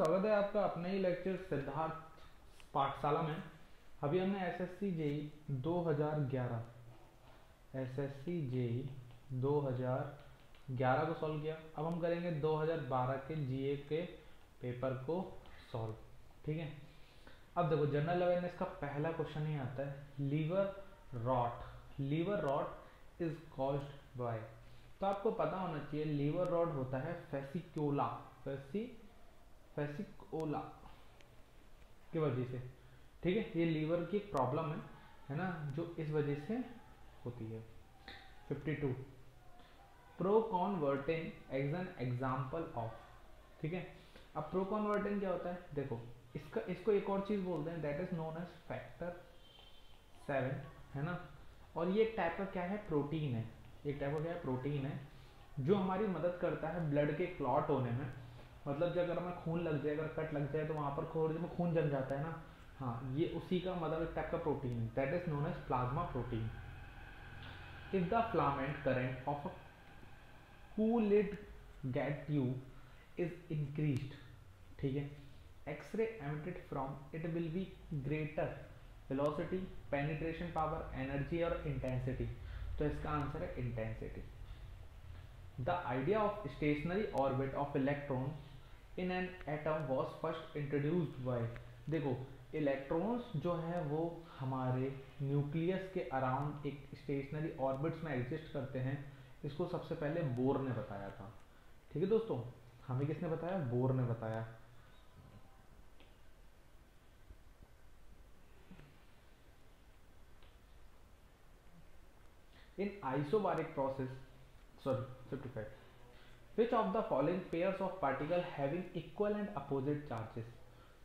स्वागत है आपका अपने ही लेक्चर सिद्धार्थ पाठशाला में। अभी हमने एस एस सी जेई दो हज़ार ग्यारह एस एस सी जेई दो हज़ार ग्यारह को सॉल्व किया। अब हम करेंगे 2012 के जीए के पेपर को सॉल्व ठीक है? अब देखो जनरल अवेयरनेस का पहला क्वेश्चन ही आता है liver rot liver rot is caused by तो आपको पता होना चाहिए लीवर रॉड होता है फेसिक्योला, फेसी फेसिकोला की वजह से। ठीक है? ये लीवर की प्रॉब्लम है है ना, जो इस वजह से होती है। 52 proconvertin as an example of. ठीक है? अब प्रो कॉन्वर्टिंग क्या होता है? देखो, इसका, इसको एक और चीज़ बोलते हैं that is known as factor seven है ना? और ये एक टाइप का क्या है? प्रोटीन है। एक टाइप का क्या है? प्रोटीन है, जो हमारी मदद करता है ब्लड के क्लॉट होने में। मतलब जब अगर हमें खून लग जाए, अगर कट लग जाए तो वहाँ पर खोर में खून जम जाता है ना हाँ ये उसी का मतलब एक टाइप का protein that is known as plasma protein if the filament current of a gas tube is increased ठीक है X-ray emitted from it will be greater velocity penetration power energy और इंटेंसिटी तो इसका आंसर है intensity the idea of stationary orbit of electron in an atom was first introduced by, देखो electrons जो है वो हमारे न्यूक्लियस के अराउंड एक स्टेशनरी ऑर्बिट्स में एग्जिस्ट करते हैं। इसको सबसे पहले बोर ने बताया था। ठीक है दोस्तों? हमें किसने बताया? बोर ने बताया। in isobaric process, sorry 55 which of the following pairs of particle having equal and opposite charges?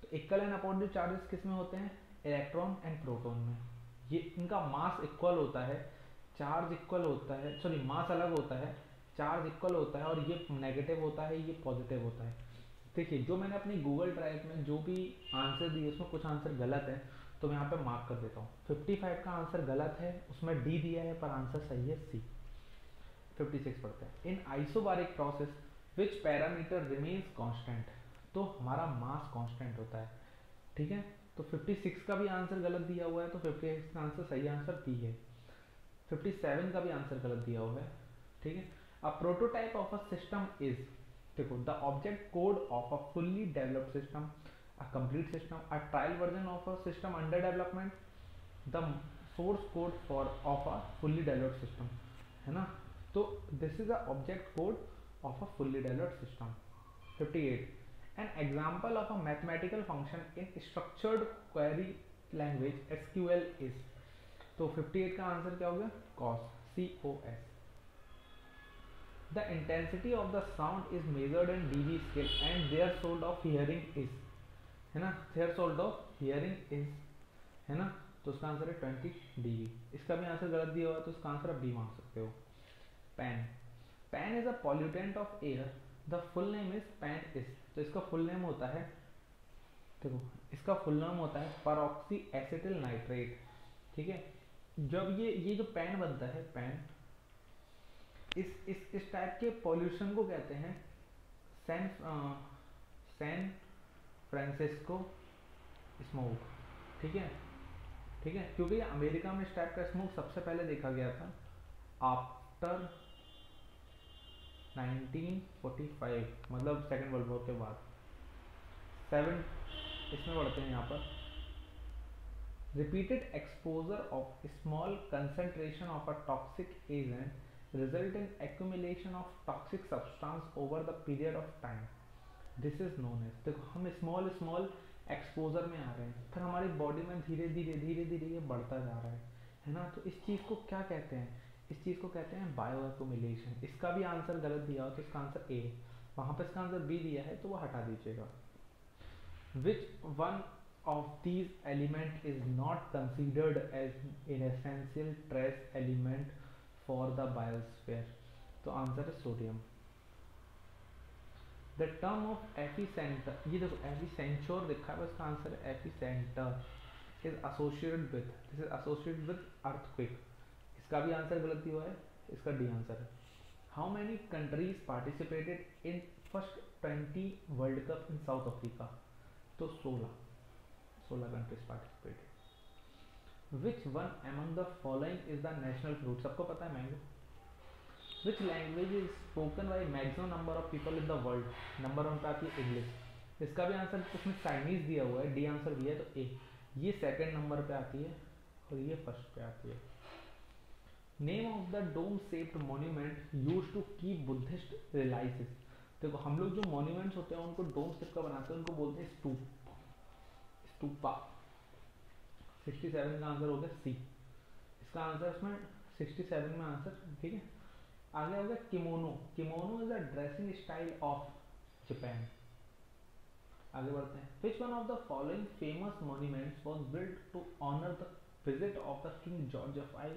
तो इक्वल एंड अपोजिट चार्जेस किसमें होते हैं? इलेक्ट्रॉन एंड प्रोटॉन में। ये इनका मास इक्वल होता है चार्ज इक्वल होता है सॉरी मास अलग होता है चार्ज इक्वल होता है और ये नेगेटिव होता है, ये पॉजिटिव होता है। देखिए, जो मैंने अपनी गूगल ड्राइव में जो भी आंसर दिए, उसमें कुछ आंसर गलत है तो मैं यहाँ पे मार्क कर देता हूँ। 55 का आंसर गलत है, उसमें डी दिया है, पर आंसर सही है सी 56 पढ़ते हैं। In isobaric process which parameter remains constant तो हमारा मास कांस्टेंट होता है। ठीक है? तो 56 का भी आंसर गलत दिया हुआ है तो 56 का आंसर सही आंसर बी है। 57 का भी आंसर गलत दिया हुआ है। ठीक है? A prototype of a system is देखो the object code of a fully developed system a complete system, a trial version of a system under development, the source code for, of a fully developed system, है ना? तो this is a object code of a fully developed system 58 an example of a mathematical function in structured query language SQL is तो 58 का answer क्या हो गया cos C O S the intensity of the sound is measured in dB scale and their sold of hearing is है ना sold of hearing is है ना तो उसका आंसर है ट्वेंटी डी इसका भी आंसर गलत दिया हुआ तो उसका आंसर आप बी मांग सकते हो PAN PAN is a pollutant of air the full name is PAN is तो इसका फुल नेम होता है, देखो, इसका फुल नेम होता है परऑक्सी एसिटिल नाइट्रेट ठीक है? जब ये ये जो पैन बनता है पैन इस इस इस टाइप के पॉल्यूशन को कहते हैं सैन सैन फ्रांसिस्को स्मोक ठीक है? ठीक है? क्योंकि अमेरिका में इस टाइप का स्मोक सबसे पहले देखा गया था आफ्टर 1945 मतलब सेकेंड वर्ल्ड वॉर के बाद। सेवन इसमें बढ़ते हैं यहाँ पर। Repeated exposure of small concentration of a toxic agent result in accumulation of toxic substance over the period of time this is known as देखो, हम स्मॉल स्मॉल एक्सपोजर में आ रहे हैं। फिर हमारी बॉडी में धीरे धीरे धीरे धीरे ये बढ़ता जा रहा है। है ना? तो इस चीज़ को क्या कहते हैं? इस चीज़ को कहते हैं बायो एक्यूमुलेशन इसका भी आंसर गलत दिया हो तो इसका आंसर ए वहाँ पर इसका आंसर बी दिया है तो वो हटा दीजिएगा. Which one of these element is not considered as in essential trace element for the biosphere तो आंसर है sodium the term of epicentre ये देखो एफिसेंचोर लिखा है इसका आंसर है epicentre is associated with this is associated with earthquake इसका भी आंसर गलत दिया है, इसका डी आंसर है। How many countries participated in first twenty world cup in South Africa तो सोलह सोलह countries participated which one among the following is the national fruit सबको पता है mango which language is spoken by maximum number of people in the world number one पे है English इसका भी आंसर उसमें चाइनीज़ दिया हुआ है डी आंसर दिया है तो ए ये सेकंड नंबर पे आती है और ये फ़र्स्ट पे आती है। Name of the dome shaped monument use to keep Buddhist relics देखो, हम लोग जो मोन्यूमेंट्स होते हैं, उनको डोम सेप का बनाते हैं, उनको बोलते हैं स्तूप। स्तूपा। 67 का आंसर हो गया सी इसका आंसर इसमें 67 में आंसर ठीक है? आगे हो गया kimono kimono is a dressing style of Japan आगे बढ़ते हैं। Which one of the following famous monuments was built to honour the visit of the king George of I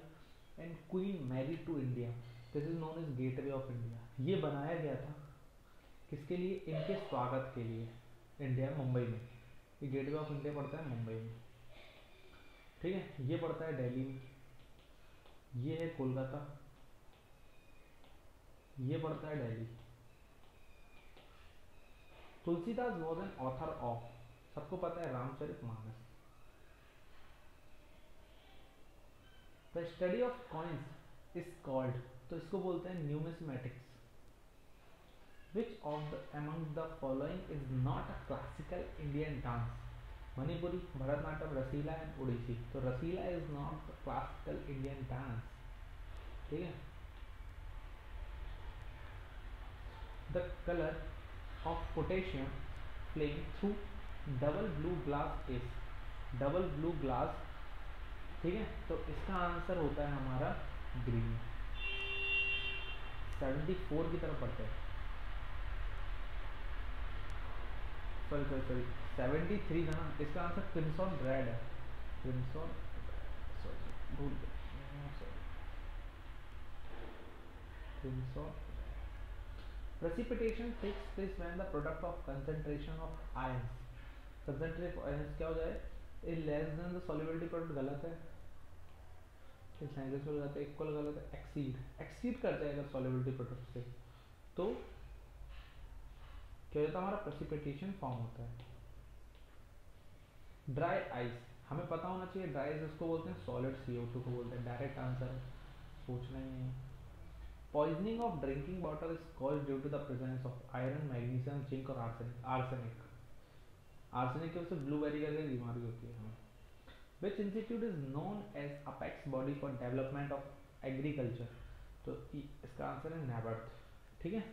and queen Mary to India this is known as gateway of India ये बनाया गया था किसके लिए? इनके स्वागत के लिए इंडिया मुंबई में। ये गेटवे ऑफ़ इंडिया पड़ता है मुंबई में। ठीक है? ये पड़ता है दिल्ली में। ये है कोलकाता। ये पड़ता है Delhi Tulsidas was an author of सबको पता है Ramcharitmanas the study of coins is called तो इसको बोलते हैं numismatics which of the among the following is not a classical Indian dance Manipuri, Bharatanatyam, Rasila and Odissi तो Rasila is not classical Indian dance ठीक है? The color of potassium flame through double blue glass is, double blue glass ठीक है? तो इसका answer होता है हमारा ग्रीन 74 की तरफ़ पढ़ते हैं. Sorry sorry sorry seventy three ना, इसका आंसर क्रिमसॉन रेड है. क्रिमसॉन सॉरी भूल गए precipitation fix place when the product of concentration of ions concentration of ions क्या हो जाए? A less than the solubility product गलत है। फिर साइनस हो जाता है इक्वल गलत है एक्सीड एक्सीड कर जाएगा सॉल्युबिलिटी प्रोडक्ट से। तो क्या होता है? हमारा प्रेसिपिटेशन फॉर्म होता है। ड्राई आइस हमें पता होना चाहिए ड्राई आइस उसको बोलते हैं सॉलिड सी को बोलते हैं। डायरेक्ट आंसर सोचना ही है। Poisoning of drinking water is called due to the presence of iron magnesium zinc और आर्सेनिक Arsenic की वजह से ब्लूबेरी करके बीमारी होती है हमें. Which institute is known as apex body for development of agriculture? तो इसका आंसर है NABARD. ठीक है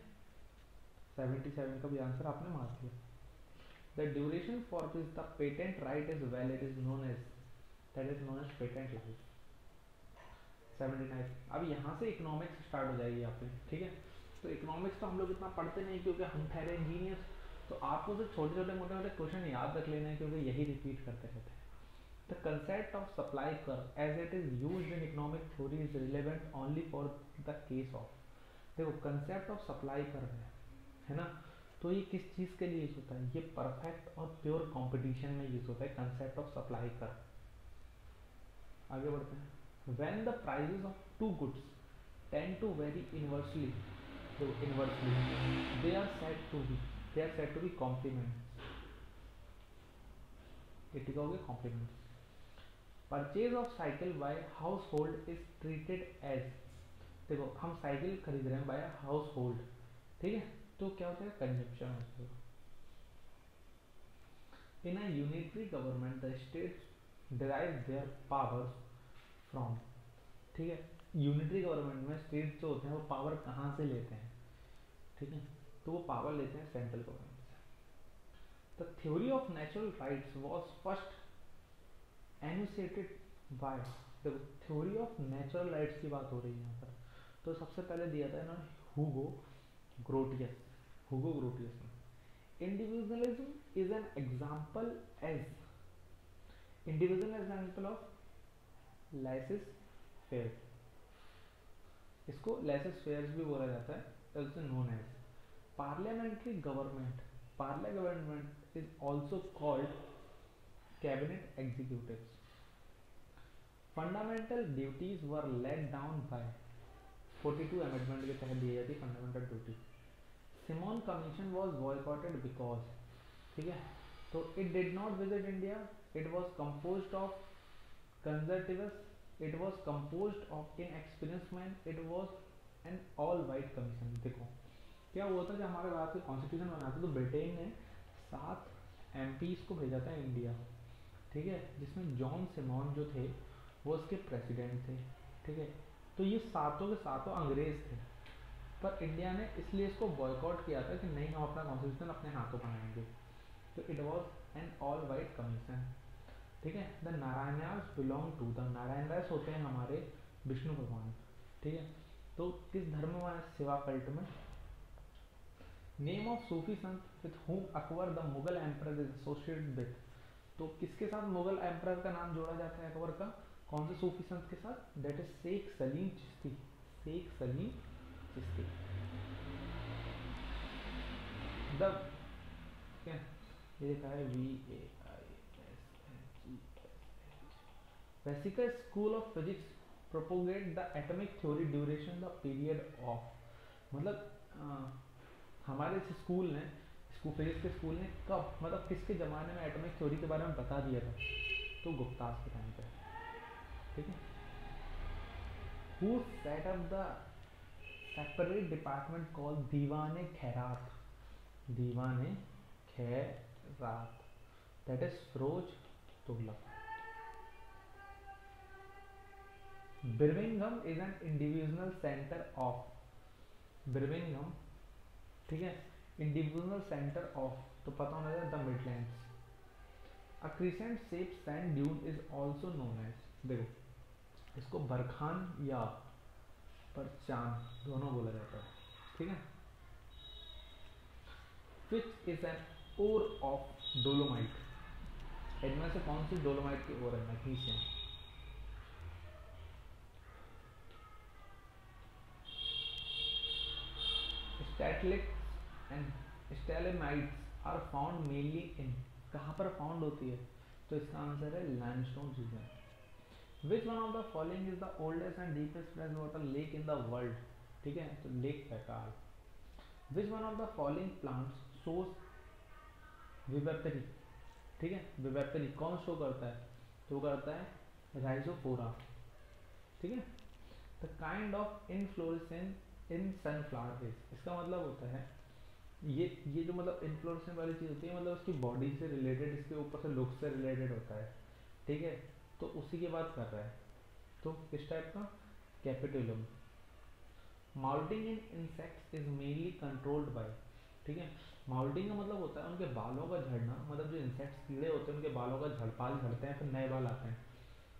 77 का भी आंसर आपने मार दिया. The duration for which the patent right is valid is known as that is known as patent life. Seventy nine अब यहाँ से इकोनॉमिक्स स्टार्ट हो जाएगी आपकी ठीक है तो इकोनॉमिक्स तो हम लोग इतना पढ़ते नहीं क्योंकि हम ठहरे इंजीनियर्स तो आपको तो छोटे छोटे मोटे मोटे क्वेश्चन याद रख लेना है क्योंकि यही रिपीट करते रहते हैं। The concept of supply curve as it is use in economic theory is relevant only for the case of देखो कंसेप्ट ऑफ़ सप्लाई कर है है ना? तो ये किस चीज़ के लिए यूज़ होता है? ये परफेक्ट और प्योर कंपटीशन में यूज़ होता है कंसेप्ट ऑफ़ सप्लाई कर आगे बढ़ते हैं। When the prices of two goods tend to vary inversely so inversely, they are said to be they are said to be complements it is complements purchase of cycle by household is treated as देखो, हम cycle खरीद रहे हैं by household ठीक है? तो क्या होता है? कंजप्शन होता है in a unitary government the states derive their powers from ठीक है? यूनिटरी गवर्नमेंट में स्टेट जो होते हैं, वो पावर कहाँ से लेते हैं? ठीक है? तो वो पावर लेते हैं सेंट्रल गवर्नमेंट से। The theory of natural rights was first enunciated by देखो थ्योरी ऑफ़ नेचुरल राइट्स की बात हो रही है यहाँ पर। तो सबसे पहले दिया था इन्होंने हुगो ग्रोटियस हुगो ग्रोटियस ने। Individualism is an example as individual example of laissez faire इसको लाइसिस फेयर भी बोला जाता है known as parliamentary government parliamentary government is also called cabinet executives fundamental duties were laid down by 42 amendment के तहत दी जाती fundamental duty Simon commission was boycotted because ठीक है तो it did not visit India it was compose of conservatives it was compose of in experience man it was an all white commission देखो क्या हुआ था जब हमारे भारत के कॉन्स्टिट्यूशन बना था तो ब्रिटेन ने सात एम को भेजा था इंडिया ठीक है? जिसमें जॉन सिमोन जो थे, वो उसके प्रेसिडेंट थे, ठीक है? तो ये सातों के सातों अंग्रेज़ थे। पर इंडिया ने इसलिए इसको बॉयकॉट किया था कि नहीं, हम अपना कॉन्स्टिट्यूशन अपने हाथों बनाएँगे। तो it was an all white commission ठीक है? The Narayanas belong to the Narayan Das होते हैं हमारे विष्णु भगवान, ठीक है? तो किस धर्म में सेवा कल्ट में। Name of Sufi Sant with whom Akbar the Mughal emperor is associated with तो किसके साथ मुगल एम्पर का नाम जोड़ा जाता है अकबर का? कौन से सूफी संत के साथ? That is Sheikh Salim Chishti Sheikh Salim Chishti the ये लिखा है V A I S G Vaisheshika school of physics propagate the atomic theory duration the period of मतलब आ, हमारे स्कूल ने स्कूल फिजिक्स के स्कूल ने कब मतलब किसके ज़माने में एटॉमिक थ्योरी के बारे में बता दिया था? तो गुप्तास के टाइम पे। ठीक है? Who set up the separate department call Diwane Khairat Diwane Khairat that is Firoz Tughlaq Birmingham is an individual centre of Birmingham ठीक है? इंडिविजुअल सेंटर ऑफ़ तो पता होना चाहिए the Midlands a crescent shape sand dune is also known as देखो, इसको barchan या परचान दोनों बोला जाता है, ठीक है? Which is an ore of dolomite इनमें से कौन सी डोलोमाइट की ओर है? Magnesium stalactites and stalagmites are found mainly in कहाँ पर फाउंड होती है? तो इसका आंसर है limestone region which one of the following is the oldest and deepest fresh water lake in the world ठीक है? तो lake Baikal which one of the following plants shows vivipary ठीक है? विवेपरी कौन शो करता है? तो करता है राइजोफोरा ठीक है? The kind of inflorescence in sunflower इसका मतलब होता है ये ये जो मतलब इन्फ्लोरेसेंस वाली चीज़ होती है मतलब उसकी बॉडी से रिलेटेड इसके ऊपर से लुक से रिलेटेड होता है, ठीक है? तो उसी की बात कर रहा है। तो किस टाइप का? Capitulum moulting in insects is mainly controlled by ठीक है? माउल्टिंग का मतलब होता है उनके बालों का झड़ना मतलब जो इंसेक्ट्स कीड़े होते हैं, उनके बालों का झड़ बाल झड़ते हैं, फिर नए बाल आते हैं।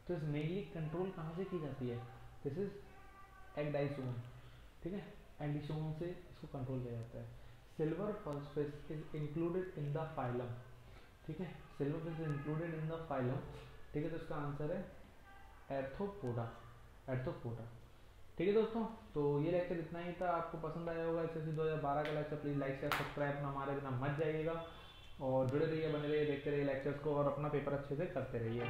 तो इस मेनली कंट्रोल कहाँ से की जाती है? दिस इज़ एगडाइसोन ठीक है? एडिसोन से इसको कंट्रोल किया जाता है। Silver phosphate is included in the phylum ठीक है? Silver is included in the phylum ठीक है तो इसका आंसर है एर्थोपोडा एर्थोपोडा ठीक है दोस्तों? तो ये लेक्चर इतना ही था। आपको पसंद आया होगा एस दो हज़ार बारह का lecture please like share subscribe हमारे बिना मत जाइएगा। और जुड़े रहिए, बने रहिए, देखते रहिए लेक्चर्स को और अपना पेपर अच्छे से करते रहिए।